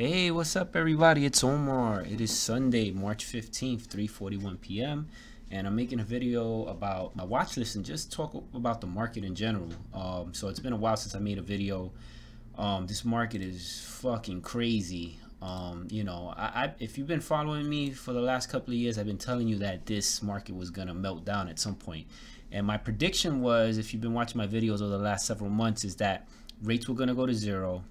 Hey, what's up everybody? It's Omar. It is Sunday, March 15th, 3:41 p.m. and I'm making a video about my watch list and just talk about the market in general. Um, so it's been a while since I made a video. Um, this market is fucking crazy. Um, you know, I, I, if you've been following me for the last couple of years, I've been telling you that this market was gonna melt down at some point. And my prediction was, if you've been watching my videos over the last several months, is that rates were gonna go to zero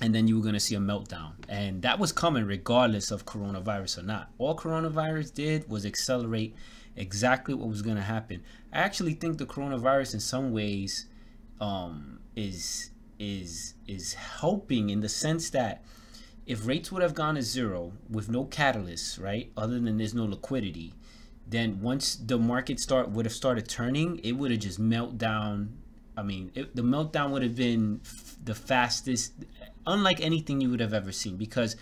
and then you were going to see a meltdown. And that was coming regardless of coronavirus or not. All coronavirus did was accelerate exactly what was going to happen. I actually think the coronavirus in some ways um, is is is helping in the sense that if rates would have gone to zero with no catalyst right other than there's no liquidity then once the market start would have started turning it would have just melt down. I mean it, the meltdown would have been the fastest unlike anything you would have ever seen because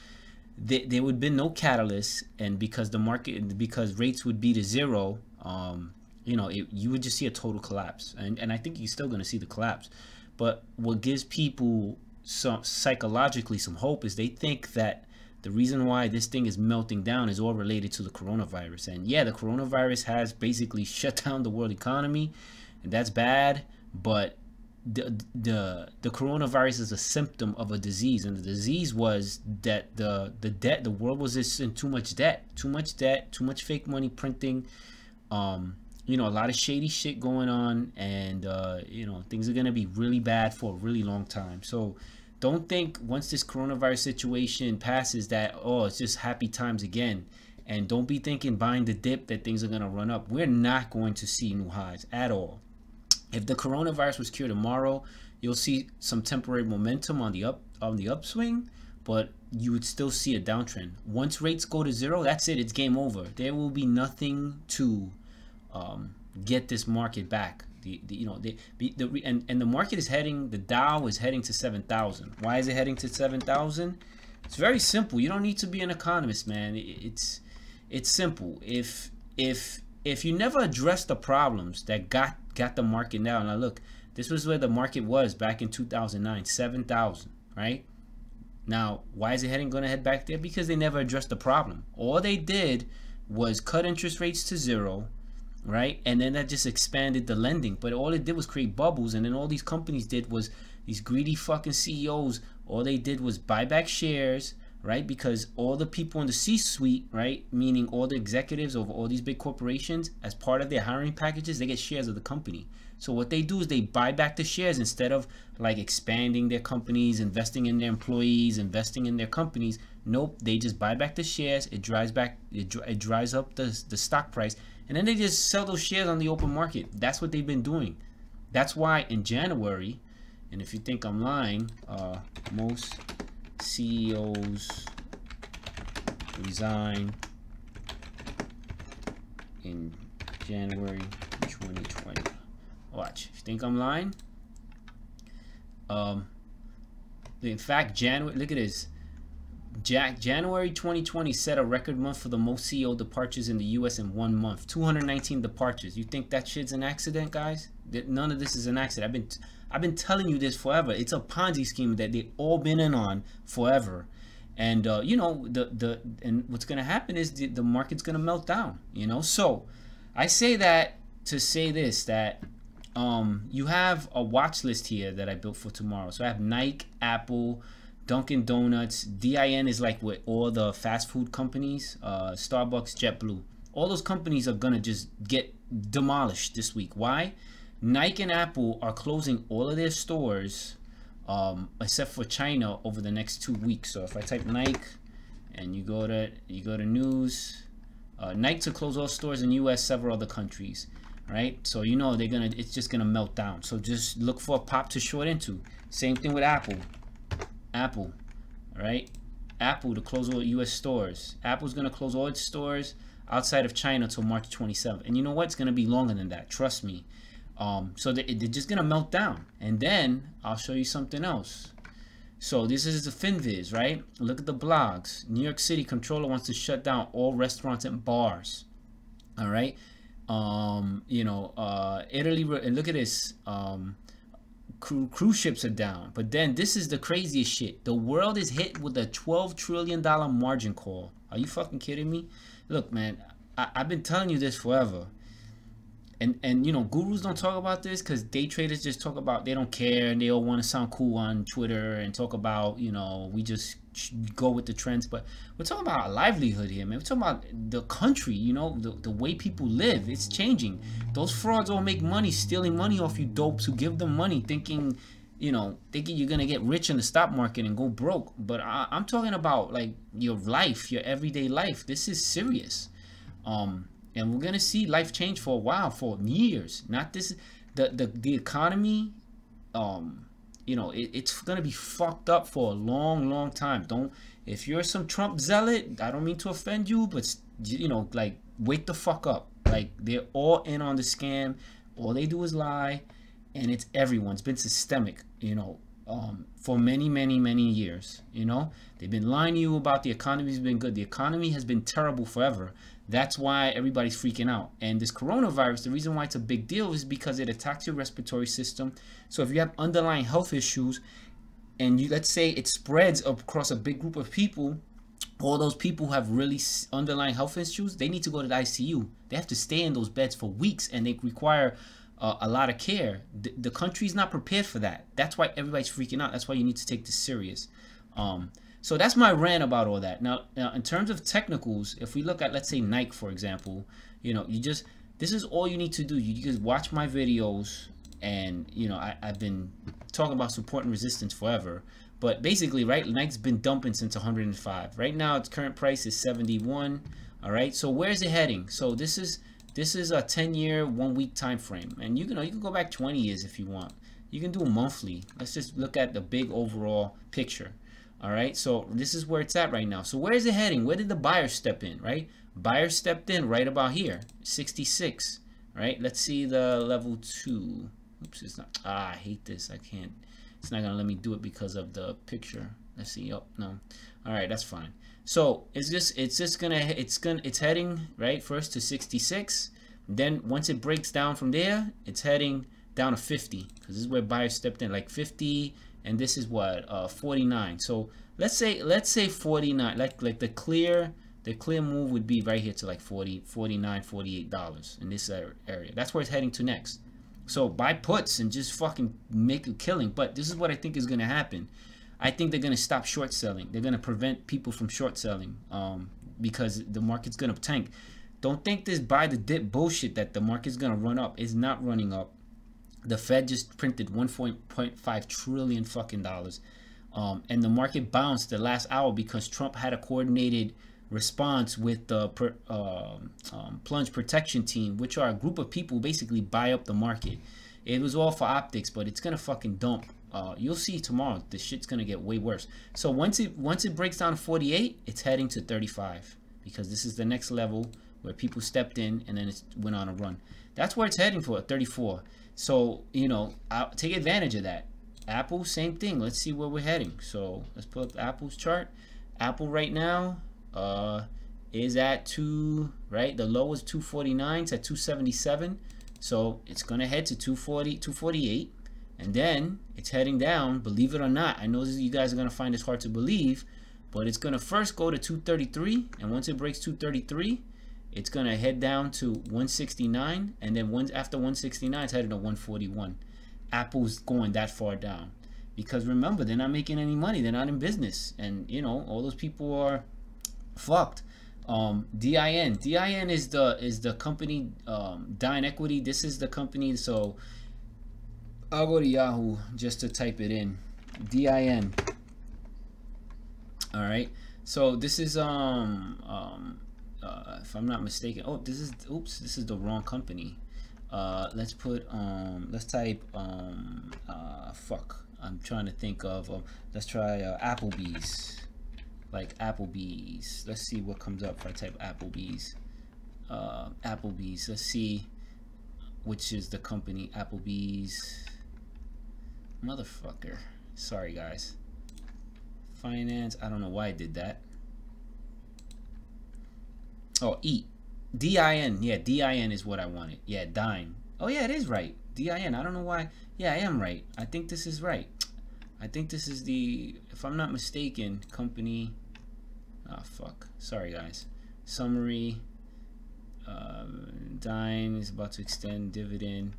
there, there would be no catalyst and because the market because rates would be to zero um, you know it, you would just see a total collapse. And, and i think you're still going to see the collapse. But what gives people some psychologically some hope is they think that the reason why this thing is melting down is all related to the coronavirus. And yeah the coronavirus has basically shut down the world economy and that's bad but the the the coronavirus is a symptom of a disease and the disease was that the the debt the world was just in too much debt too much debt too much fake money printing um you know a lot of shady shit going on and uh you know things are going to be really bad for a really long time. So don't think once this coronavirus situation passes that oh it's just happy times again and don't be thinking buying the dip that things are going to run up. We're not going to see new highs at all if the coronavirus was cured tomorrow, you'll see some temporary momentum on the up on the upswing, but you would still see a downtrend. Once rates go to zero, that's it. It's game over. There will be nothing to um, get this market back. The, the you know the, the and and the market is heading. The Dow is heading to seven thousand. Why is it heading to seven thousand? It's very simple. You don't need to be an economist, man. It's it's simple. If if if you never address the problems that got got the market down. Now look, this was where the market was back in 2009, 7,000, right? Now, why is it heading going to head back there? Because they never addressed the problem. All they did was cut interest rates to zero, right? And then that just expanded the lending. But all it did was create bubbles. And then all these companies did was these greedy fucking CEOs, all they did was buy back shares, right? Because all the people in the C-suite, right, meaning all the executives of all these big corporations, as part of their hiring packages, they get shares of the company. So what they do is they buy back the shares instead of like expanding their companies, investing in their employees, investing in their companies. Nope, they just buy back the shares. It drives back, it, it drives up the, the stock price, and then they just sell those shares on the open market. That's what they've been doing. That's why in January, and if you think I'm lying, uh, most CEOs resign in January 2020. Watch. If you think I'm lying? Um, in fact, January, look at this. Jack, January 2020 set a record month for the most CEO departures in the U.S. in one month. 219 departures. You think that shit's an accident, guys? None of this is an accident. I've been I've been telling you this forever. It's a Ponzi scheme that they've all been in on forever. And uh, you know the the and what's going to happen is the, the market's going to melt down. You know, so I say that to say this that um, you have a watch list here that I built for tomorrow. So I have Nike, Apple, Dunkin' Donuts. DIN is like with all the fast food companies, uh, Starbucks, JetBlue. All those companies are gonna just get demolished this week. Why? Nike and Apple are closing all of their stores um, except for China over the next two weeks. So if I type Nike and you go to you go to news, uh, Nike to close all stores in U.S. several other countries, right? So you know they're gonna it's just gonna melt down. So just look for a pop to short into. Same thing with Apple. Apple, right? Apple to close all U.S. stores. Apple's gonna close all its stores outside of China until March 27th. And you know what? It's gonna be longer than that. Trust me. Um, so they, they're just gonna melt down. And then I'll show you something else. So this is the FinViz, right? Look at the blogs. New York City controller wants to shut down all restaurants and bars. All right. Um, you know, uh, Italy. And look at this. Um, cru- cruise ships are down. But then this is the craziest shit. The world is hit with a 12 trillion dollar margin call. Are you fucking kidding me? Look, man, I- I've been telling you this forever. And and you know, gurus don't talk about this because day traders just talk about they don't care and they all want to sound cool on Twitter and talk about you know we just go with the trends. But we're talking about a livelihood here, man. We're talking about the country. You know, the the way people live. It's changing. Those frauds all make money stealing money off you dopes who give them money thinking you know, thinking you're gonna get rich in the stock market and go broke. But I, am talking about like your life, your everyday life. This is serious, um, and we're gonna see life change for a while, for years. Not this, the the the economy, um, you know, it, it's gonna be fucked up for a long, long time. Don't if you're some Trump zealot, I don't mean to offend you, but you know, like wake the fuck up. Like they're all in on the scam. All they do is lie and it's everyone. It's been systemic, you know, um, for many, many, many years. You know, they've been lying to you about the economy's been good. The economy has been terrible forever. That's why everybody's freaking out. And this coronavirus, the reason why it's a big deal is because it attacks your respiratory system. So if you have underlying health issues, and you let's say it spreads across a big group of people, all those people who have really underlying health issues, they need to go to the ICU. They have to stay in those beds for weeks, and they require a lot of care. The, the country's not prepared for that. That's why everybody's freaking out. That's why you need to take this serious. Um, so that's my rant about all that. Now, now, in terms of technicals, if we look at, let's say Nike, for example, you know, you just, this is all you need to do. You just watch my videos and, you know, I, I've been talking about support and resistance forever. But basically, right, Nike's been dumping since 105. Right now, its current price is 71. All right, so where's it heading? So this is this is a 10 year, one week time frame. And you can, you can go back 20 years if you want. You can do monthly. Let's just look at the big overall picture. All right, so this is where it's at right now. So where is it heading? Where did the buyer step in, right? Buyer stepped in right about here, 66, right? Let's see the level two. Oops, it's not, ah, I hate this. I can't, it's not gonna let me do it because of the picture. Let's see, oh, no. All right, that's fine. So it's just it's just gonna it's gonna it's heading right first to 66. Then once it breaks down from there, it's heading down to 50 because this is where buyers stepped in like 50 and this is what uh 49 so let's say let's say 49 like like the clear the clear move would be right here to like 40 49 48 dollars in this area. That's where it's heading to next. So buy puts and just fucking make a killing. But this is what i think is going to happen I think they're going to stop short selling. They're going to prevent people from short selling um, because the market's going to tank. Don't think this buy the dip bullshit that the market's going to run up. It's not running up. The Fed just printed 1.5 trillion fucking dollars. Um, and the market bounced the last hour because Trump had a coordinated response with the per, uh, um, plunge protection team, which are a group of people basically buy up the market. It was all for optics, but it's gonna fucking dump uh, you'll see tomorrow the shit's gonna get way worse. So once it once it breaks down to 48, it's heading to 35 because this is the next level where people stepped in and then it went on a run. That's where it's heading for 34. So you know, I'll take advantage of that. Apple, same thing. Let's see where we're heading. So let's put up Apple's chart. Apple right now uh, is at two. Right, the low is 249. It's at 277. So it's gonna head to 240, 248 and then it's heading down, believe it or not. I know you guys are going to find this hard to believe, but it's going to first go to 233. And once it breaks 233, it's going to head down to 169. And then once after 169, it's heading to 141. Apple's going that far down. Because remember, they're not making any money. They're not in business. And, you know, all those people are fucked. Um, DIN. DIN is the is the company, um, DineEquity. This is the company. So I'll go to Yahoo just to type it in. DIN. All right. So this is um um uh, if I'm not mistaken. Oh, this is oops. This is the wrong company. Uh, let's put um let's type um uh fuck. I'm trying to think of um, let's try uh, Applebee's like Applebee's. Let's see what comes up if I type Applebee's. Uh, Applebee's. Let's see which is the company Applebee's. Motherfucker. Sorry, guys. Finance. I don't know why I did that. Oh, eat. D-I-N. Yeah, D-I-N is what I wanted. Yeah, dine. Oh, yeah, it is right. DIN. I don't know why. Yeah, I am right. I think this is right. I think this is the, if I'm not mistaken, company. Ah, oh, fuck. Sorry, guys. Summary. Uh, Dine is about to extend dividend.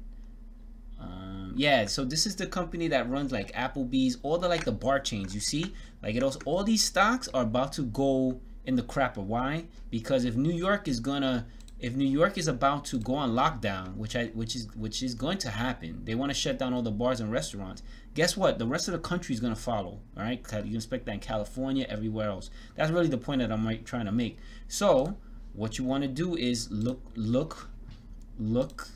Um, yeah, so this is the company that runs like Applebee's, all the like the bar chains. You see, like it also all these stocks are about to go in the crapper. Why? Because if New York is gonna if New York is about to go on lockdown, which I which is which is going to happen, they want to shut down all the bars and restaurants. Guess what? The rest of the country is to follow. All right, you can expect that in California, everywhere else. That's really the point that I'm like, trying to make. So what you want to do is look look look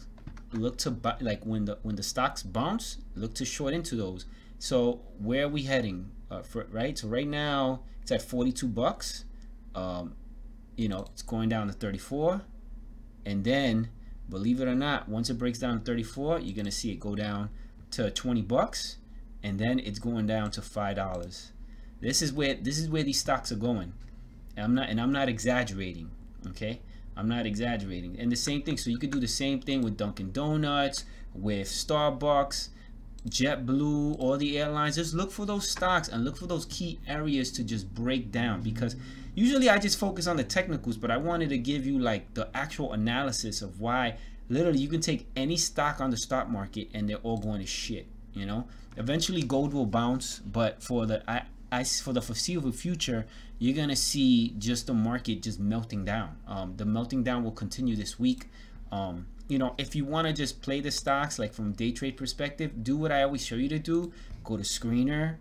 look to buy like when the when the stocks bounce, look to short into those. So where are we heading? Uh, for right, so right now it's at 42 bucks. Um, you know, it's going down to 34 and then, believe it or not, once it breaks down to 34, you're gonna see it go down to 20 bucks, and then it's going down to five dollars. This is where this is where these stocks are going. And I'm not and I'm not exaggerating. Okay, I'm not exaggerating. And the same thing. So you could do the same thing with Dunkin' Donuts, with Starbucks, JetBlue, all the airlines. Just look for those stocks and look for those key areas to just break down because usually I just focus on the technicals, but I wanted to give you like the actual analysis of why literally you can take any stock on the stock market and they're all going to shit. You know, eventually gold will bounce, but for the I, I for the foreseeable future, you're gonna see just the market just melting down. Um, the melting down will continue this week. Um, you know, if you want to just play the stocks like from day trade perspective, do what I always show you to do. Go to screener.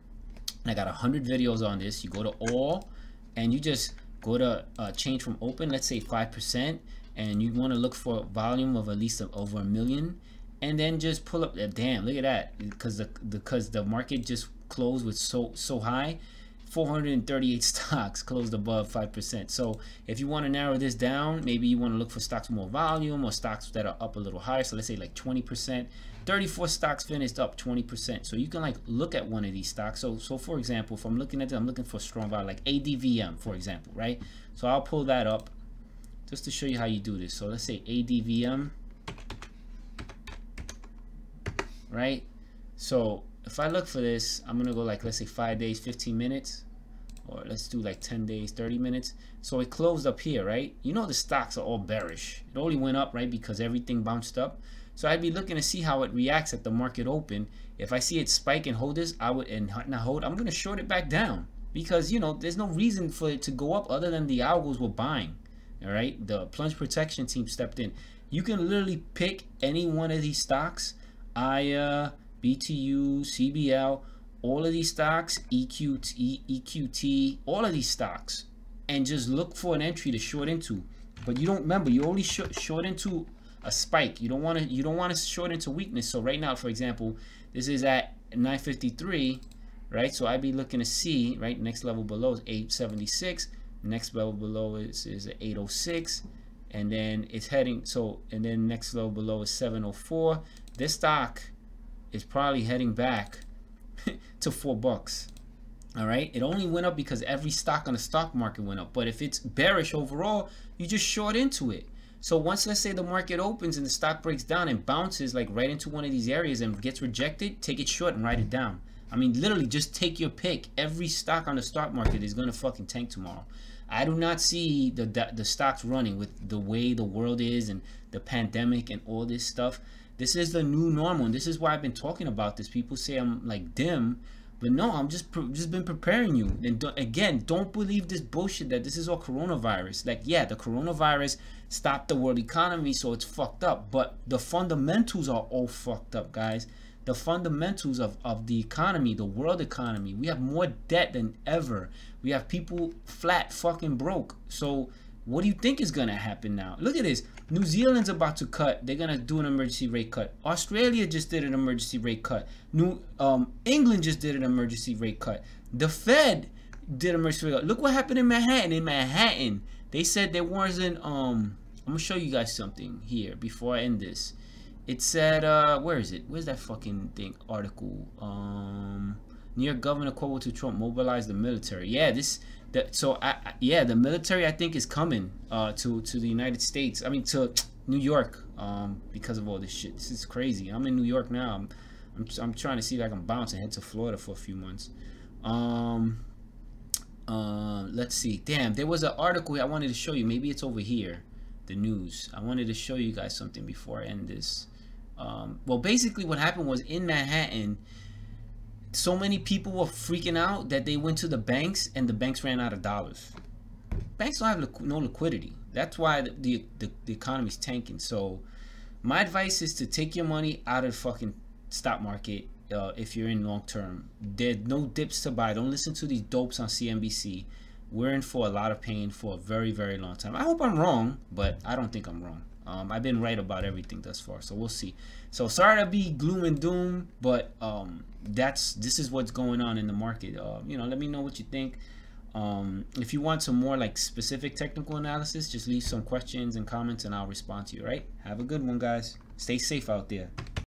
I got a hundred videos on this. You go to all and you just go to uh, change from open, let's say 5%, and you want to look for volume of at least over a million, and then just pull up, uh, damn, look at that, because the because the market just closed with so so high, 438 stocks closed above 5%. So if you want to narrow this down, maybe you want to look for stocks more volume or stocks that are up a little higher. So let's say like 20%. 34 stocks finished up 20%. So you can like look at one of these stocks. So so for example, if I'm looking at it, I'm looking for strong value like ADVM, for example, right? So I'll pull that up just to show you how you do this. So let's say ADVM, right? So if I look for this, I'm gonna go like let's say five days, 15 minutes, or let's do like 10 days, 30 minutes. So it closed up here, right? You know the stocks are all bearish. It only went up, right? Because everything bounced up. So I'd be looking to see how it reacts at the market open. If I see it spike and hold this, I would and not hold, I'm gonna short it back down because you know there's no reason for it to go up other than the algos were buying. All right, the plunge protection team stepped in. You can literally pick any one of these stocks, IA, uh, BTU, CBL, all of these stocks, EQT, EQT, all of these stocks, and just look for an entry to short into. But you don't remember you only short, short into a spike. You don't want to you don't want to short into weakness. So right now, for example, this is at 953, right? So I'd be looking to see right next level below is 876. Next level below is is 806, and then it's heading so and then next level below is 704. This stock is probably heading back to four bucks. All right, it only went up because every stock on the stock market went up. But if it's bearish overall, you just short into it. So once let's say the market opens and the stock breaks down and bounces like right into one of these areas and gets rejected, take it short and write it down. I mean, literally just take your pick. Every stock on the stock market is going to fucking tank tomorrow. I do not see the, the, the stocks running with the way the world is and the pandemic and all this stuff. This is the new normal, and this is why I've been talking about this. People say I'm like dim, but no, I'm just just been preparing you. And do, again, don't believe this bullshit that this is all coronavirus. Like, yeah, the coronavirus stopped the world economy, so it's fucked up. But the fundamentals are all fucked up, guys. The fundamentals of, of the economy, the world economy. We have more debt than ever. We have people flat fucking broke. So what do you think is gonna happen now? Look at this. New Zealand's about to cut. They're gonna do an emergency rate cut. Australia just did an emergency rate cut. New um, England just did an emergency rate cut. The Fed did emergency rate cut. Look what happened in Manhattan. In Manhattan, they said there wasn't. Um, I'm gonna show you guys something here before I end this. It said, uh, where is it? Where's that fucking thing article? Um, near Governor Cuomo to Trump mobilize the military. Yeah, this that so I, yeah, the military I think is coming uh, to to the United States. I mean to New York um, because of all this shit. This is crazy. I'm in New York now. I'm, I'm, I'm trying to see if I can bounce and head to Florida for a few months. Um, uh, let's see. Damn, there was an article I wanted to show you. Maybe it's over here, the news. I wanted to show you guys something before I end this. Um, well, basically, what happened was in Manhattan, so many people were freaking out that they went to the banks and the banks ran out of dollars. Banks don't have no liquidity. That's why the, the, the, the economy's tanking. So, my advice is to take your money out of the fucking stock market uh, if you're in long term. There's no dips to buy. Don't listen to these dopes on CNBC. We're in for a lot of pain for a very, very long time. I hope I'm wrong, but I don't think I'm wrong. Um, I've been right about everything thus far, so we'll see. So sorry to be gloom and doom, but um, that's this is what's going on in the market. Uh, you know, let me know what you think. Um, if you want some more like specific technical analysis, just leave some questions and comments, and I'll respond to you. Right? Have a good one, guys. Stay safe out there.